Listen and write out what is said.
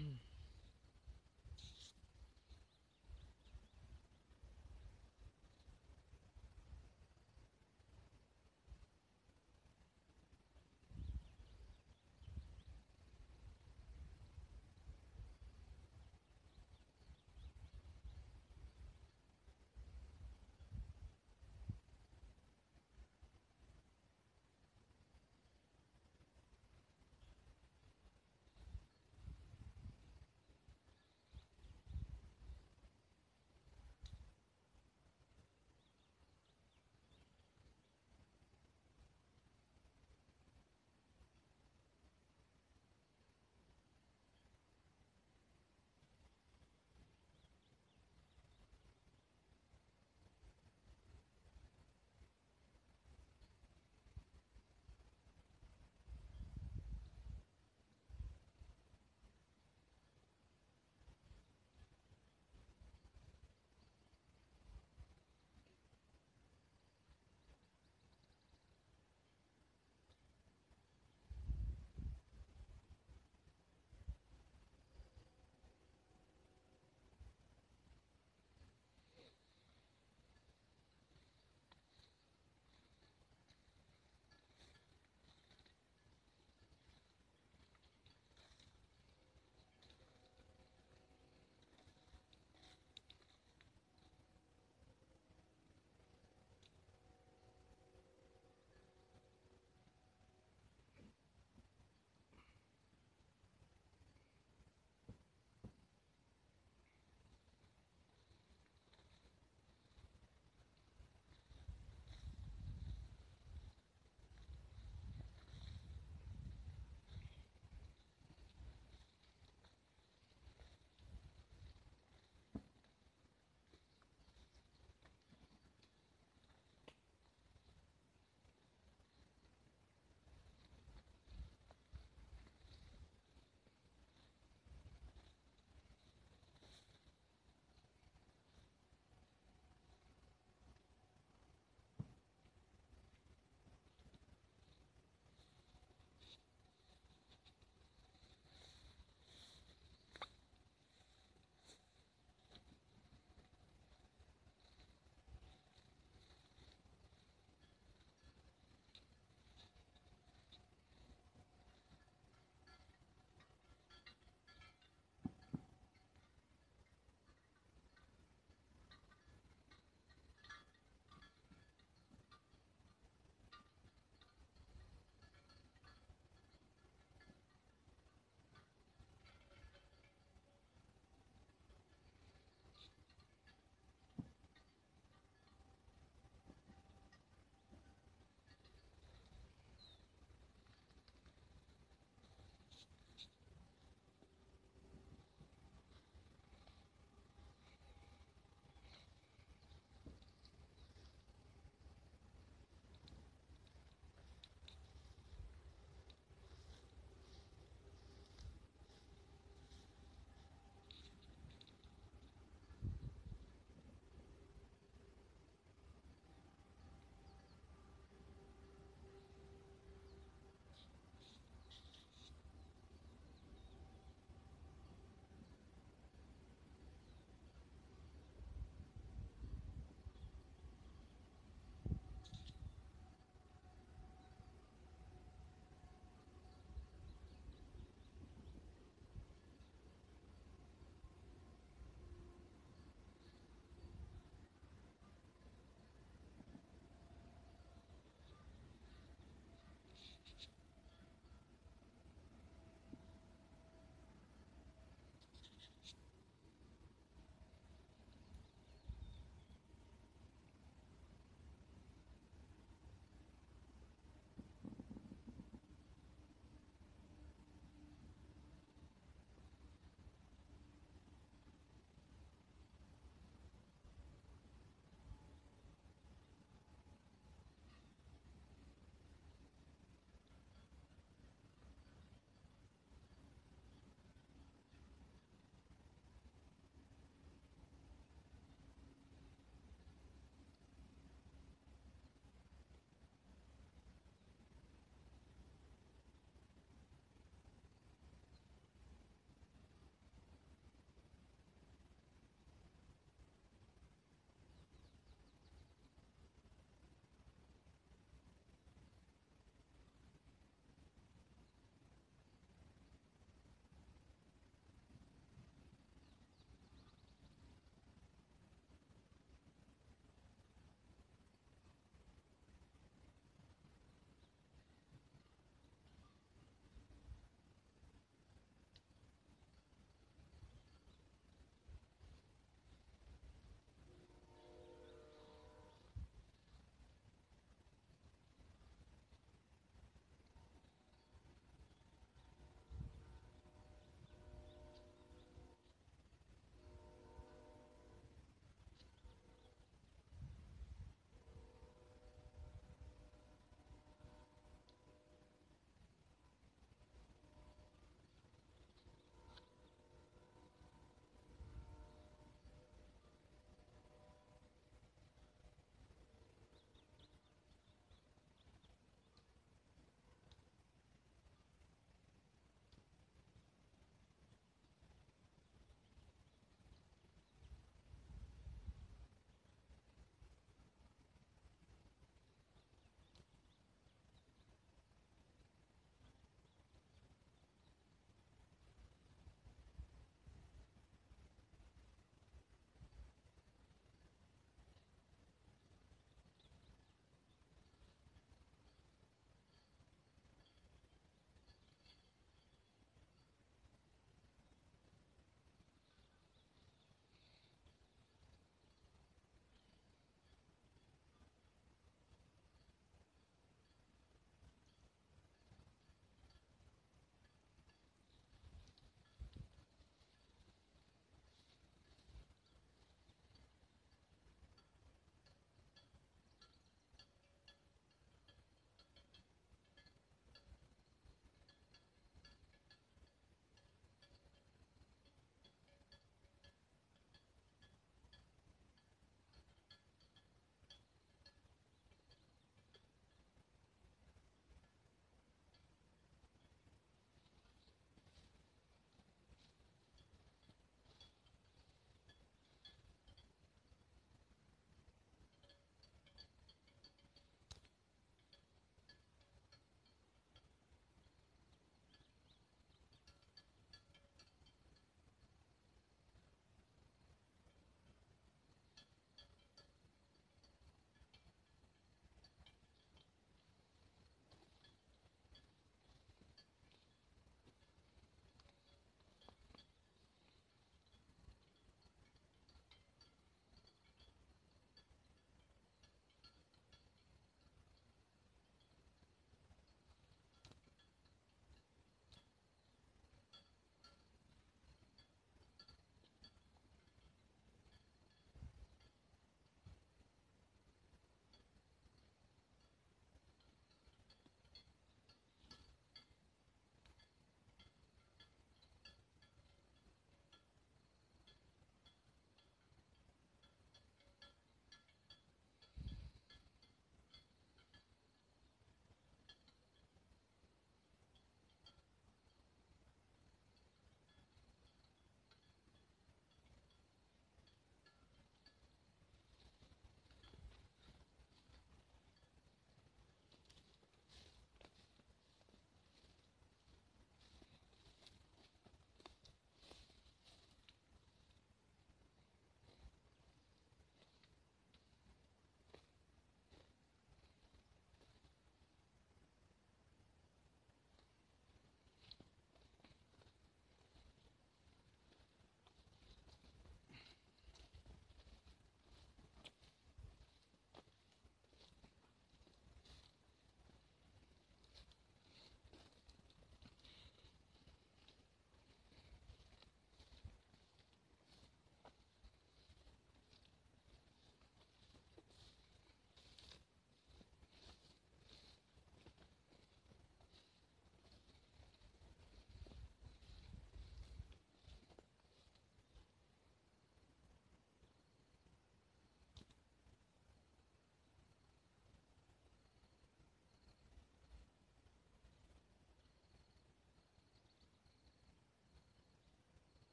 Mm.